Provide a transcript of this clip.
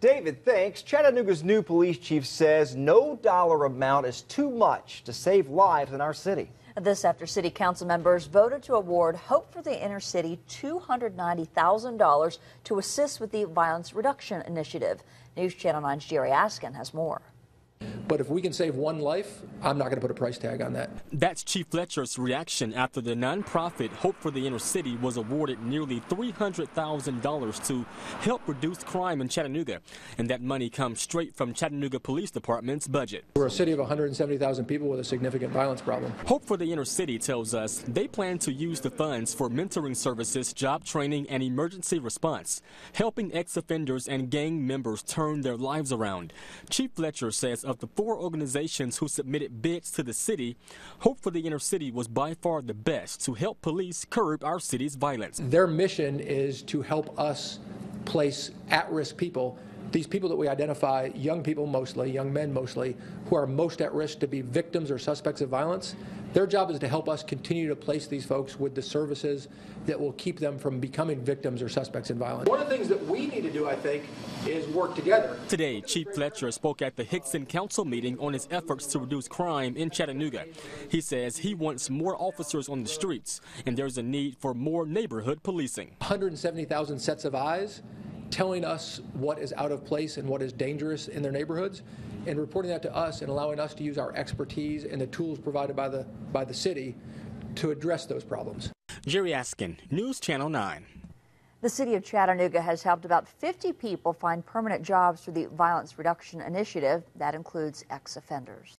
David thinks Chattanooga's new police chief says no dollar amount is too much to save lives in our city. This after city council members voted to award Hope for the Inner City $290,000 to assist with the violence reduction initiative. News Channel 9's Jerry Askin has more. But if we can save one life, I'm not going to put a price tag on that. That's Chief Fletcher's reaction after the nonprofit Hope for the Inner City was awarded nearly $300,000 to help reduce crime in Chattanooga. And that money comes straight from Chattanooga Police Department's budget. We're a city of 170,000 people with a significant violence problem. Hope for the Inner City tells us they plan to use the funds for mentoring services, job training, and emergency response, helping ex offenders and gang members turn their lives around. Chief Fletcher says of the four organizations who submitted bids to the city, Hope for the Inner City was by far the best to help police curb our city's violence. Their mission is to help us place at risk people these people that we identify, young people mostly, young men mostly, who are most at risk to be victims or suspects of violence, their job is to help us continue to place these folks with the services that will keep them from becoming victims or suspects in violence. One of the things that we need to do, I think, is work together. Today, Chief Fletcher spoke at the Hixson Council meeting on his efforts to reduce crime in Chattanooga. He says he wants more officers on the streets, and there's a need for more neighborhood policing. 170,000 sets of eyes telling us what is out of place and what is dangerous in their neighborhoods and reporting that to us and allowing us to use our expertise and the tools provided by the by the city to address those problems. Jerry Askin, News Channel 9. The city of Chattanooga has helped about 50 people find permanent jobs through the Violence Reduction Initiative. That includes ex offenders.